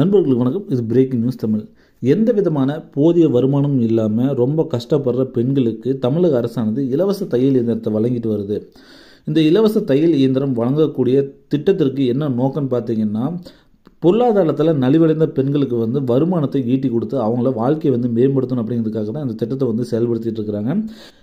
நண்பர்களுக்கு வணக்கம். இது பிரேக்கிங் நியூஸ் தமிழ். எந்த விதமான போதிய வருமானமும் இல்லாமல் ரொம்ப கஷ்டப்படுற பெண்களுக்கு தமிழக அரசானது இலவச தையல் இயந்திரத்தை வழங்கிட்டு வருது. இந்த இலவச தையல் இயந்திரம் வழங்கக்கூடிய திட்டத்திற்கு என்ன நோக்கம்னு பார்த்தீங்கன்னா பொருளாதாரத்தில் நலிவடைந்த பெண்களுக்கு வந்து வருமானத்தை ஈட்டி கொடுத்து அவங்கள வாழ்க்கையை வந்து மேம்படுத்தணும் அப்படிங்கிறதுக்காக தான் இந்த திட்டத்தை வந்து செயல்படுத்திட்டு இருக்கிறாங்க.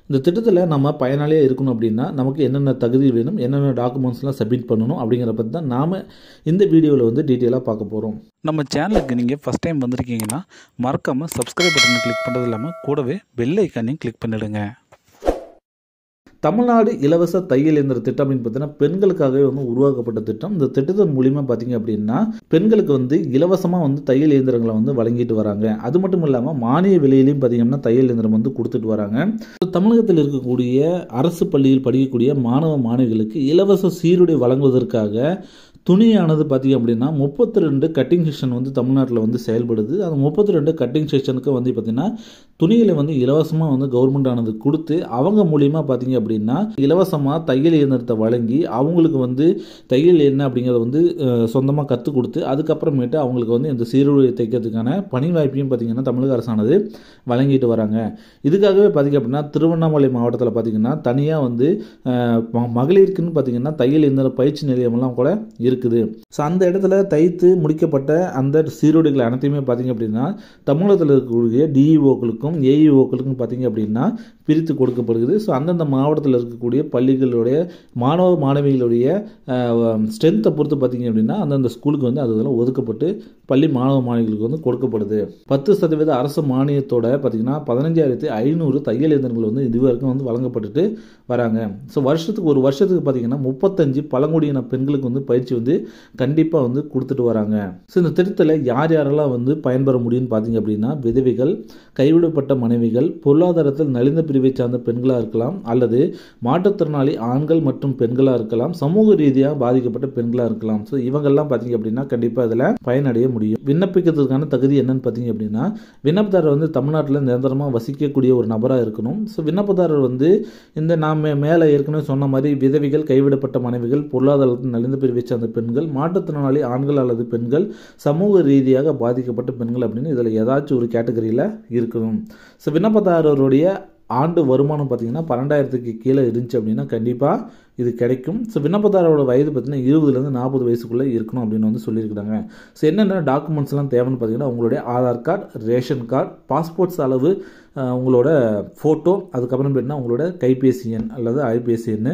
இந்த திட்டத்தில் நம்ம பயனாளியாக இருக்கணும் அப்படின்னா நமக்கு என்னென்ன தகுதி வேணும் என்னென்ன டாக்குமெண்ட்ஸ்லாம் சப்மிட் பண்ணணும் அப்படிங்கிற பற்றி தான் நாம் இந்த வீடியோவில் வந்து டீட்டெயிலாக பார்க்க போகிறோம் நம்ம சேனலுக்கு நீங்கள் ஃபஸ்ட் டைம் வந்திருக்கீங்கன்னா மறக்காமல் சப்ஸ்கிரைப் பட்டனை கிளிக் பண்ணுறது இல்லாமல் கூடவே பெல் ஐக்கானையும் கிளிக் பண்ணிவிடுங்க தமிழ்நாடு இலவச தையல் இயந்திர திட்டம் அப்படின்னு பார்த்தீங்கன்னா பெண்களுக்காகவே வந்து உருவாக்கப்பட்ட திட்டம். இந்த திட்டத்தின் மூலிமா பார்த்தீங்க அப்படின்னா பெண்களுக்கு வந்து இலவசமாக வந்து தையல் இயந்திரங்களை வந்து வழங்கிட்டு வராங்க. அது மட்டும் இல்லாமல் மானிய விலையிலையும் பார்த்தீங்கன்னா தையல் இயந்திரம் வந்து கொடுத்துட்டு வராங்க. தமிழகத்தில் இருக்கக்கூடிய அரசு பள்ளியில் படிக்கக்கூடிய மாணவ மாணவிகளுக்கு இலவச சீருடை வழங்குவதற்காக துணியானது பார்த்திங்க அப்படின்னா முப்பத்தி ரெண்டு கட்டிங் செக்ஷன் வந்து தமிழ்நாட்டில் வந்து செயல்படுது. அந்த முப்பத்தி ரெண்டு கட்டிங் செக்ஷனுக்கு வந்து பார்த்திங்கன்னா துணிகளை வந்து இலவசமாக வந்து கவர்மெண்ட் ஆனது கொடுத்து அவங்க மூலியமாக பார்த்தீங்க அப்படின்னா இலவசமாக தையல் இயந்திரத்தை வழங்கி அவங்களுக்கு வந்து தையல் என்ன அப்படிங்கிறத வந்து சொந்தமாக கற்றுக் கொடுத்து அதுக்கப்புறமேட்டு அவங்களுக்கு வந்து இந்த சீருடை தைக்கிறதுக்கான பணி வாய்ப்பையும் பார்த்திங்கன்னா தமிழக அரசானது வழங்கிட்டு வராங்க. இதுக்காகவே பார்த்திங்க அப்படின்னா திருவண்ணாமலை மாவட்டத்தில் பார்த்திங்கன்னா தனியாக வந்து மகளிருக்குன்னு பார்த்திங்கன்னா தையல் இயந்திர பயிற்சி நிலையமெல்லாம் கூட இருக்குது. ஸோ அந்த இடத்துல தைத்து முடிக்கப்பட்ட அந்த சீருடைகள் அனைத்தையுமே பார்த்திங்க அப்படின்னா தமிழகத்தில் இருக்கக்கூடிய டிஇஓக்களுக்கும் ஏஇஓக்களுக்கும் பார்த்திங்க அப்படின்னா பிரித்து கொடுக்கப்படுகிறது. ஸோ அந்தந்த மாவட்டத்தில் இருக்கக்கூடிய பள்ளிகளுடைய மாணவ மாணவிகளுடைய ஸ்ட்ரென்த்தை பொறுத்து பார்த்திங்க அப்படின்னா அந்தந்த ஸ்கூலுக்கு வந்து அதெல்லாம் ஒதுக்கப்பட்டு பள்ளி மாணவ மாணவிகளுக்கு வந்து கொடுக்கப்படுது. பத்து சதவீத அரசு மானியத்தோட பார்த்திங்கன்னா பதினஞ்சாயிரத்தி ஐநூறு தையல் இயந்திரங்கள் வந்து இதுவரைக்கும் வந்து வழங்கப்பட்டுட்டு வராங்க. ஸோ வருஷத்துக்கு ஒரு வருஷத்துக்கு பார்த்திங்கன்னா முப்பத்தஞ்சு பழங்குடியின பெண்களுக்கு வந்து பயிற்சி வந்து கண்டிப்பாக வந்து கொடுத்துட்டு வராங்க. ஸோ இந்த திட்டத்தில் யார் யாரெல்லாம் வந்து பயன்பெற முடியும்னு பார்த்திங்க அப்படின்னா விதவைகள் கைவிடப்பட்ட மனைவிகள் பொருளாதாரத்தில் நலிந்த பிரிவை சார்ந்த பெண்களாக இருக்கலாம் அல்லது மாற்றுத்திறனாளி ஆண்கள் மற்றும் பெண்களாக இருக்கலாம் சமூக ரீதியாக பாதிக்கப்பட்ட பெண்களாக இருக்கலாம். ஸோ இவங்கெல்லாம் பார்த்தீங்க அப்படின்னா கண்டிப்பாக இதில் பயனடைய முடியும். விண்ணப்பிக்கிறதுக்கான தகுதி என்னன்னு பார்த்தீங்க அப்படின்னா விண்ணப்பதாரர் வந்து தமிழ்நாட்டில் நிரந்தரமாக வசிக்கக்கூடிய ஒரு நபராக இருக்கணும். ஸோ விண்ணப்பதாரர் வந்து இந்த நாம் மேலே ஏற்கனவே சொன்ன மாதிரி விதவிகள் கைவிடப்பட்ட மனைவிகள் பொருளாதாரத்தில் நலிந்த பிரிவை சார்ந்த பெண்கள் மாற்றுத்திறனாளி ஆண்கள் அல்லது பெண்கள் சமூக ரீதியாக பாதிக்கப்பட்ட பெண்கள் அப்படின்னு இதில் ஏதாச்சும் ஒரு கேட்டகரியில் இருக்கணும். ஸோ விண்ணப்பதாரருடைய ஆண்டு வருமானம் பார்த்தீங்கன்னா பன்னெண்டாயிரத்துக்கு கீழே இருந்துச்சு அப்படின்னா கண்டிப்பாக இது கிடைக்கும். ஸோ விண்ணப்பதாரோட வயது பார்த்தீங்கன்னா இருபதுலேருந்து நாற்பது வயசுக்குள்ளே இருக்கணும் அப்படின்னு வந்து சொல்லியிருக்கிறாங்க. ஸோ என்னென்ன டாக்குமெண்ட்ஸ்லாம் தேவைன்னு பார்த்தீங்கன்னா உங்களுடைய Aadhaar card ration card passports அளவு உங்களோட ஃபோட்டோ அதுக்கப்புறம் பார்த்தீங்கன்னா உங்களோட கைபேசி எண் அல்லது ஐபேசி எண்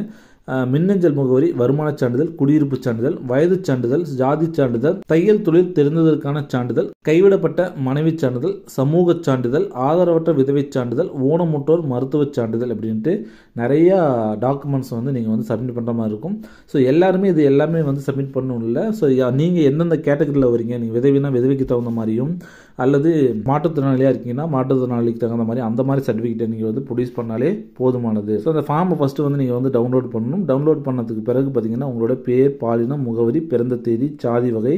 மின்னஞ்சல் முகவரி வருமான சான்றிதழ் குடியிருப்பு சான்றிதழ் வயது சான்றிதழ் ஜாதி சான்றிதழ் தையல் தொழில் தெரிந்ததற்கான சான்றிதழ் கைவிடப்பட்ட மனைவி சான்றிதழ் சமூக சான்றிதழ் ஆதரவற்ற விதவை சான்றிதழ் ஊனமுற்றோர் மருத்துவ சான்றிதழ் அப்படின்ட்டு நிறையா டாக்குமெண்ட்ஸ் வந்து நீங்கள் வந்து சப்மிட் பண்ணுற மாதிரி இருக்கும். ஸோ எல்லாருமே இது எல்லாமே வந்து சப்மிட் பண்ணணும் இல்லை. ஸோ நீங்கள் எந்தெந்த கேட்டகரியில் வரீங்க? நீங்கள் விதவினா விதவிக்கு தகுந்த மாதிரியும் அல்லது மாற்றுத்திறனாளியாக இருக்கீங்கன்னா மாற்றுத்திறனாளிக்கு தகுந்த மாதிரி அந்த மாதிரி சர்டிஃபிகேட்டை நீங்கள் வந்து ப்ரொடியூஸ் பண்ணாலே போதுமானது. ஸோ அந்த ஃபார்மை ஃபஸ்ட்டு வந்து நீங்கள் வந்து டவுன்லோட் பண்ணணும். பண்ணணும். டவுன்லோட் பண்ணதுக்கு பிறகு பார்த்திங்கன்னா உங்களோட பேர் பாலினம் முகவரி பிறந்த தேதி சாதி வகை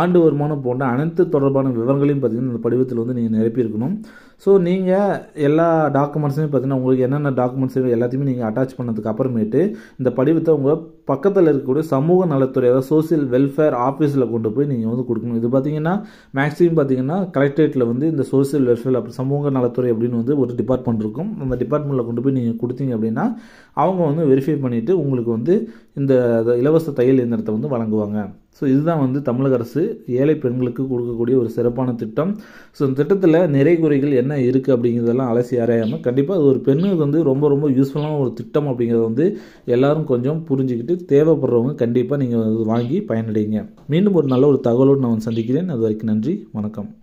ஆண்டு வருமானம் போன்ற அனைத்து தொடர்பான விவரங்களையும் பார்த்தீங்கன்னா இந்த படிவத்தில் வந்து நீங்கள் நிரப்பியிருக்கணும் ஸோ நீங்கள் எல்லா டாக்குமெண்ட்ஸுமே பார்த்தீங்கன்னா உங்களுக்கு என்னென்ன டாக்குமெண்ட்ஸ் எல்லாத்தையுமே நீங்கள் அட்டாச் பண்ணதுக்கு அப்புறமேட்டு இந்த படிவத்தை உங்கள் பக்கத்தில் இருக்கக்கூடிய சமூக நலத்துறை அதாவது சோசியல் வெல்ஃபேர் ஆஃபீஸில் கொண்டு போய் நீங்கள் வந்து கொடுக்கணும். இது பார்த்தீங்கன்னா மேக்ஸிமம் பார்த்தீங்கன்னா கலெக்டரேட்டில் வந்து இந்த சோசியல் வெல்ஃபேர் அப்படி சமூக நலத்துறை அப்படின்னு வந்து ஒரு டிபார்ட்மெண்ட் இருக்கும். அந்த டிபார்ட்மெண்ட்டில் கொண்டு போய் நீங்கள் கொடுத்தீங்க அப்படின்னா அவங்க வந்து வெரிஃபை பண்ணிவிட்டு உங்களுக்கு வந்து இந்த இலவச தையல் இயந்திரத்தை வந்து வழங்குவாங்க. ஸோ இதுதான் வந்து தமிழக அரசு ஏழை பெண்களுக்கு கொடுக்கக்கூடிய ஒரு சிறப்பான திட்டம். ஸோ இந்த திட்டத்தில் நிறை குறைகள் என்ன இருக்குது அப்படிங்கிறதெல்லாம் அலசி ஆராயாமல் கண்டிப்பாக அது ஒரு பெண்ணுக்கு வந்து ரொம்ப ரொம்ப யூஸ்ஃபுல்லான ஒரு திட்டம் அப்படிங்கிறத வந்து எல்லாரும் கொஞ்சம் புரிஞ்சுக்கிட்டு தேவைப்படுறவங்க கண்டிப்பாக நீங்கள் வாங்கி பயனடைங்க. மீண்டும் ஒரு நல்ல ஒரு தகவலோடு நான் சந்திக்கிறேன். அது வரைக்கும் நன்றி. வணக்கம்.